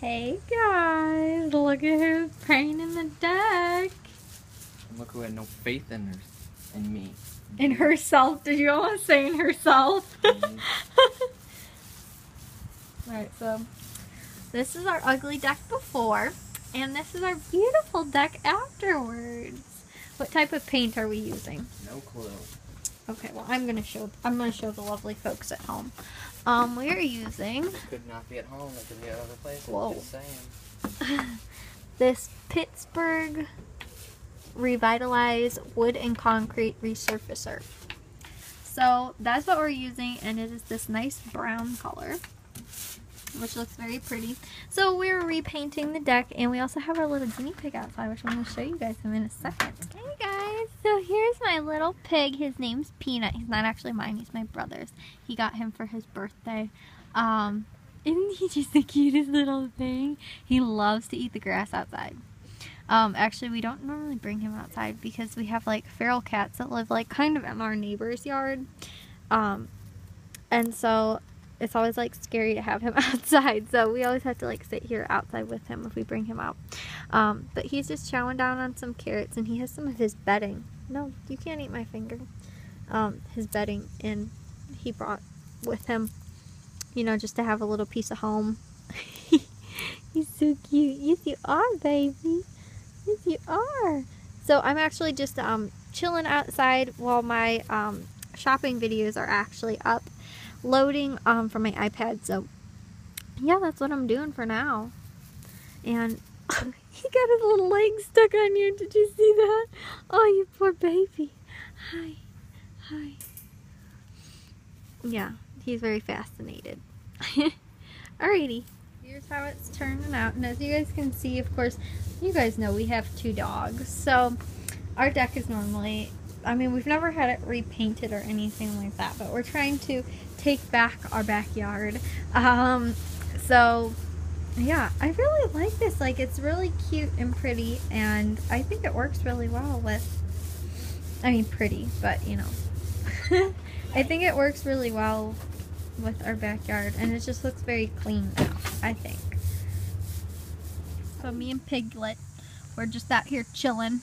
Hey guys, look at who's painting the deck. And look who had no faith in her, in me. In herself. Did you almost say in herself? Mhm. Alright, so this is our ugly deck before, and this is our beautiful deck afterwards. What type of paint are we using? No clue. Okay, well I'm gonna show I'm gonna show the lovely folks at home. Um, we are using It could not be at home. It could be at other places. Whoa. Just saying. this Pittsburgh Revitalize Wood and Concrete Resurfacer. So that's what we're using, and it is this nice brown color, which looks very pretty. So we're repainting the deck, and we also have our little guinea pig outside, which I'm going to show you guys in a second. Hey guys, so here's my little pig. His name's Peanut. He's not actually mine, he's my brother's. He got him for his birthday. Um, isn't he just the cutest little thing? He loves to eat the grass outside. Um, actually, we don't normally bring him outside because we have like feral cats that live like kind of in our neighbor's yard. Um, and so it's always like scary to have him outside. So we always have to like sit here outside with him if we bring him out. Um, but he's just chowing down on some carrots and he has some of his bedding. No, you can't eat my finger. Um, his bedding and he brought with him, you know, just to have a little piece of home. he's so cute. Yes, you are, baby. Yes, you are. So I'm actually just um, chilling outside while my um, shopping videos are actually up, loading um, from my iPad. So yeah, that's what I'm doing for now. And he got his little leg stuck on you. Did you see that? Oh, you poor baby. Hi. Hi. Yeah, he's very fascinated. Alrighty. Here's how it's turning out. And as you guys can see, of course, you guys know we have two dogs. So our deck is normally, I mean, we've never had it repainted or anything like that, but we're trying to take back our backyard. Um, so yeah, I really like this. Like, it's really cute and pretty, and I think it works really well with, I mean, pretty, but you know. I think it works really well with our backyard, and it just looks very clean now, I think. So me and Piglet, we're just out here chilling.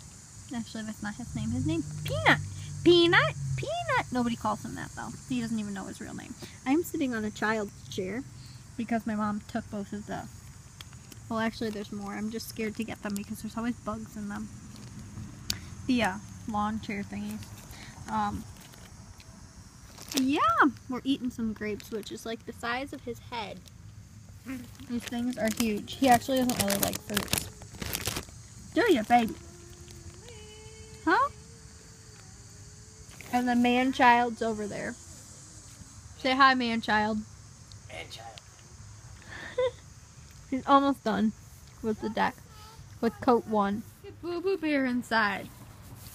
Actually, that's not his name. His name's Peanut. Peanut. Peanut. Nobody calls him that though. He doesn't even know his real name. I'm sitting on a child's chair because my mom took both of the. Well, actually, there's more. I'm just scared to get them because there's always bugs in them. The uh, lawn chair thingies. Um, yeah, we're eating some grapes, which is like the size of his head. These things are huge. He actually doesn't really like fruits. Do you, baby? Huh? And the man child's over there. Say hi, man child. And child. He's almost done with the deck. With coat one. Get Boo Boo Bear inside.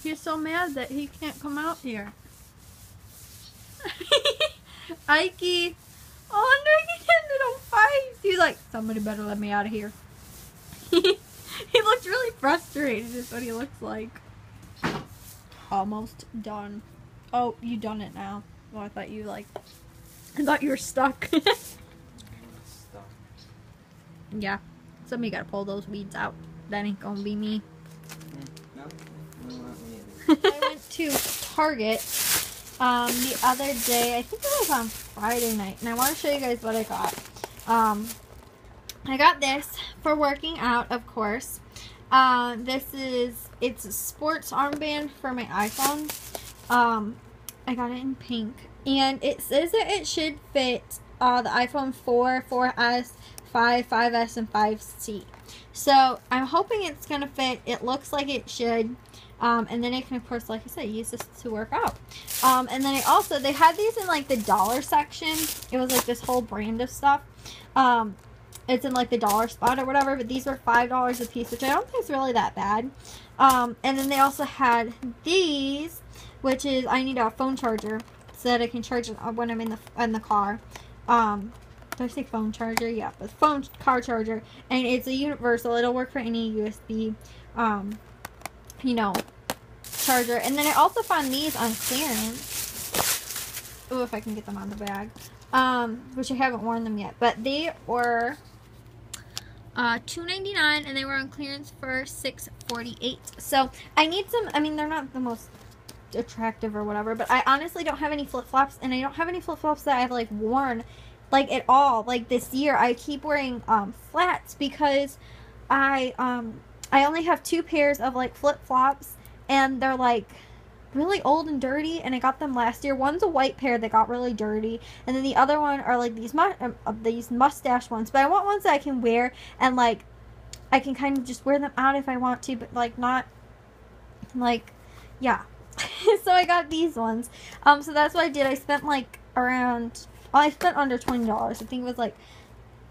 He's so mad that he can't come out here. Ikey. Oh no, he ended on fight. He's like, somebody better let me out of here. he looks really frustrated is what he looks like. Almost done. Oh, you done it now. Well, I thought you like, I thought you were stuck. Stuff. yeah, somebody gotta pull those weeds out. That ain't gonna be me. No? No, not me either. I went to Target um, the other day. I think it was on Friday night, and I want to show you guys what I got. Um, I got this for working out, of course. Uh, this is it's a sports armband for my iPhone. Um, I got it in pink, and it says that it should fit uh, the iPhone 4, 4S, 5, 5S, and 5C. So I'm hoping it's gonna fit. It looks like it should. Um, and then it can, of course, like I said, use this to work out. Um, and then I also, they had these in like the dollar section. It was like this whole brand of stuff. Um, it's in like the dollar spot or whatever, but these were $5 a piece, which I don't think is really that bad. Um, and then they also had these, which is, I need a phone charger so that I can charge it when I'm in the, in the car. Um, did I say phone charger? Yeah, but phone car charger. And it's a universal. It'll work for any USB, um, you know, charger. And then I also found these on clearance. Oh, if I can get them on the bag. Um, which I haven't worn them yet. But they were uh, two ninety nine, and they were on clearance for six forty eight. So I need some. I mean, they're not the most attractive or whatever, but I honestly don't have any flip flops, and I don't have any flip flops that I've like worn like at all. Like this year, I keep wearing um, flats because I um I only have two pairs of like flip flops, and they're like really old and dirty and I got them last year. One's a white pair that got really dirty and then the other one are like these mu- um, uh, these mustache ones. But I want ones that I can wear and like I can kind of just wear them out if I want to, but like not like yeah. so I got these ones. Um so that's what I did. I spent like around I spent under $20. I think it was like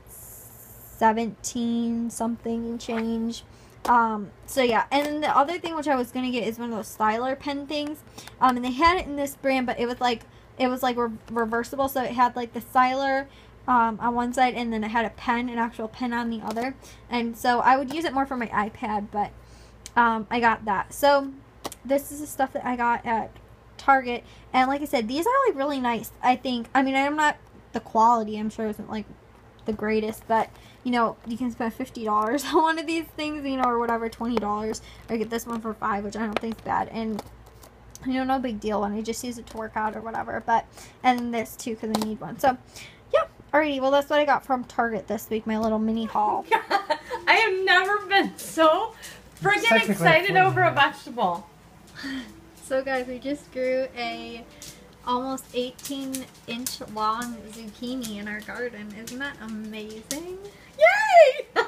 17 something and change. Um, so yeah, and then the other thing which I was gonna get is one of those styler pen things. Um, and they had it in this brand, but it was like it was like re- reversible, so it had like the styler um, on one side, and then it had a pen, an actual pen on the other. And so I would use it more for my iPad, but um, I got that. So this is the stuff that I got at Target, and like I said, these are like really nice. I think. I mean, I'm not the quality. I'm sure isn't like the greatest, but you know, you can spend fifty dollars on one of these things, you know, or whatever, twenty dollars, or get this one for five, which I don't think is bad, and you know, no big deal when I just use it to work out or whatever. But and this too because I need one. So yeah, alrighty. Well, that's what I got from Target this week. My little mini haul. I have never been so freaking excited over a vegetable. So guys, we just grew a almost 18 inch long zucchini in our garden. Isn't that amazing? Yay!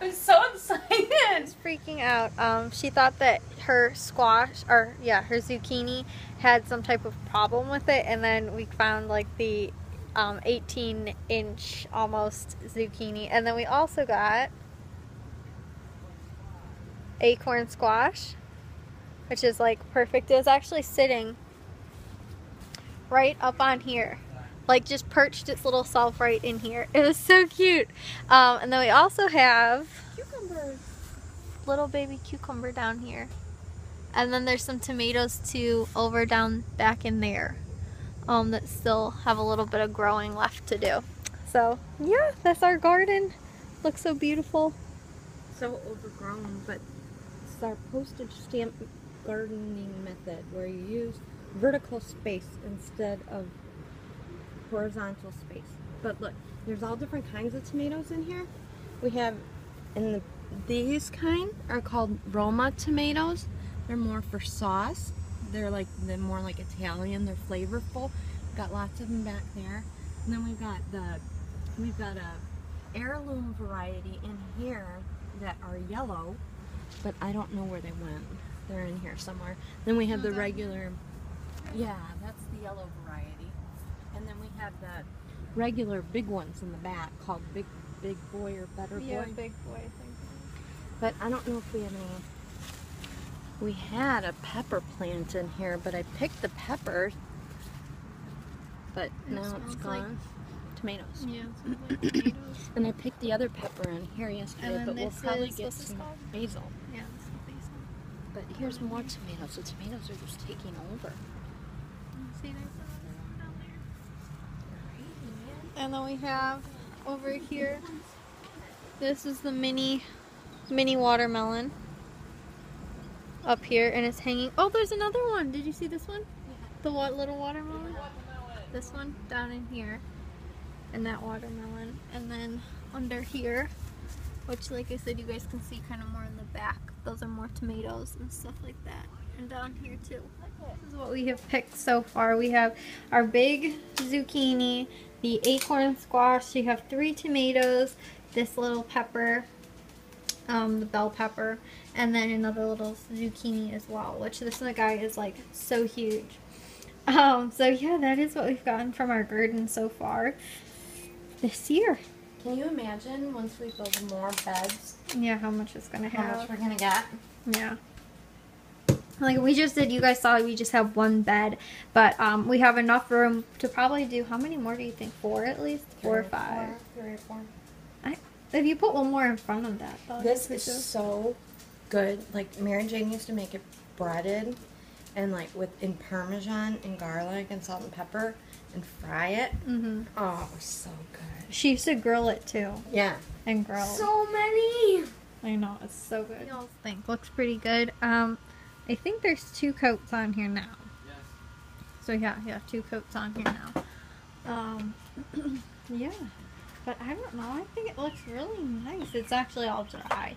I'm so excited. She's freaking out. Um, she thought that her squash, or yeah, her zucchini had some type of problem with it, and then we found like the um, 18 inch almost zucchini, and then we also got acorn squash, which is like perfect. It was actually sitting right up on here. Like just perched its little self right in here. It was so cute. Um, and then we also have Cucumbers. little baby cucumber down here. And then there's some tomatoes too over down back in there. Um, that still have a little bit of growing left to do. So yeah, that's our garden. Looks so beautiful. So overgrown, but it's our postage stamp gardening method where you use vertical space instead of horizontal space. But look, there's all different kinds of tomatoes in here. We have, in the these kind are called Roma tomatoes. They're more for sauce. They're like they're more like Italian. They're flavorful. Got lots of them back there. And then we've got the we've got a heirloom variety in here that are yellow, but I don't know where they went. They're in here somewhere. Then we have oh, the regular yeah, that's the yellow variety. And then we have the regular big ones in the back called Big Big Boy or Better Boy. Yeah, big boy. I think. But I don't know if we have any. We had a pepper plant in here, but I picked the peppers. But It now it's smells like- gone. Tomatoes. Yeah. Like tomatoes. And I picked the other pepper in here yesterday, but we'll probably get some basil. yeah. This is basil. But here's more tomatoes. The tomatoes are just taking over. See, there's another down there. And then we have over here. This is the mini, mini watermelon. Up here, and it's hanging. Oh, there's another one. Did you see this one? The what little watermelon? This one down in here, and that watermelon, and then under here, which, like I said, you guys can see kind of more in the back. Those are more tomatoes and stuff like that, and down here too. This is what we have picked so far. We have our big zucchini, the acorn squash. You have three tomatoes, this little pepper, um, the bell pepper, and then another little zucchini as well. Which this little guy is like so huge. Um, so yeah, that is what we've gotten from our garden so far this year. Can you imagine once we build more beds, Yeah, how much it's gonna how have. much we're gonna get? Yeah. Like we just did, you guys saw we just have one bed, but um, we have enough room to probably do. How many more do you think? Four at least, four or five. Three or four. I, If you put one more in front of that, though, This is so good. Like Mary Jane used to make it breaded, and like with in parmesan and garlic and salt and pepper and fry it. Mm-hmm. Oh, it was so good. She used to grill it too Yeah. and grill. So many. I know it's so good. I think looks pretty good. Um, I think there's two coats on here now. Yes. So yeah, yeah, two coats on here now. Um, yeah, but I don't know. I think it looks really nice. It's actually all dry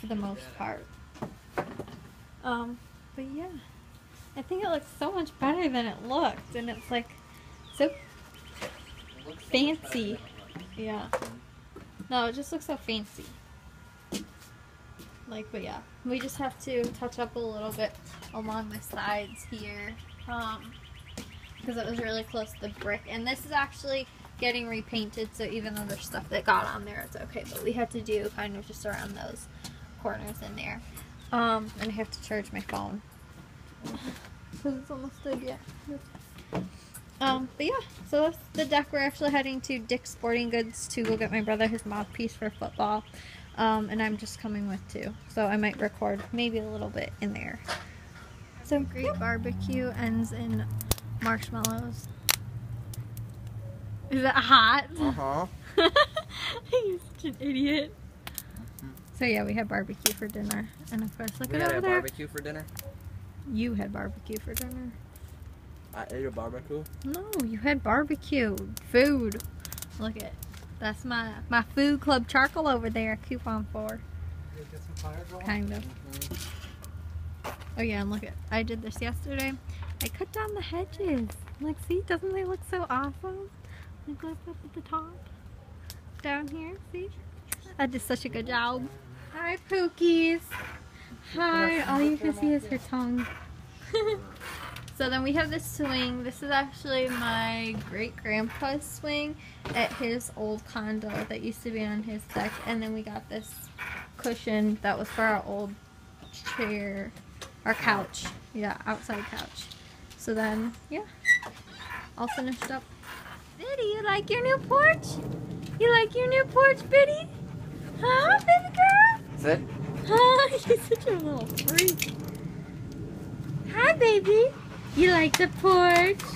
for the most part. Um, but yeah, I think it looks so much better than it looked, and it's like so so Fancy. looks. yeah. No, it just looks so fancy. Like, but yeah, we just have to touch up a little bit along the sides here, um, because it was really close to the brick. And this is actually getting repainted, so even though there's stuff that got on there, it's okay. But we had to do kind of just around those corners in there. Um, and I have to charge my phone because it's almost dead yet. Um, but yeah, so that's the deck. We're actually heading to Dick's Sporting Goods to go get my brother his mouthpiece for football. Um, and I'm just coming with too. So I might record maybe a little bit in there. So great barbecue ends in marshmallows. Is it hot? Uh-huh. You're such an idiot. So yeah, we had barbecue for dinner, and of course, look We at had over a there. barbecue for dinner. You had barbecue for dinner. I ate a barbecue. No, you had barbecue food. Look at that's my my food club charcoal over there. Coupon for Get some fire going? kind of. Oh yeah, and look at I did this yesterday. I cut down the hedges. Like, see, doesn't they look so awesome? Like, look up at the top, down here. See, I did such a good job. Hi, Pookies. Hi. All you can see is her tongue. so then we have this swing. This is actually my great grandpa's swing at his old condo that used to be on his deck, and then we got this cushion that was for our old chair, our couch. Yeah, outside couch. So then, yeah, all finished up. Biddy, you like your new porch? You like your new porch, Biddy? Huh, baby girl? Sit. Huh? You're such a little freak. Hi, baby. You like the porch?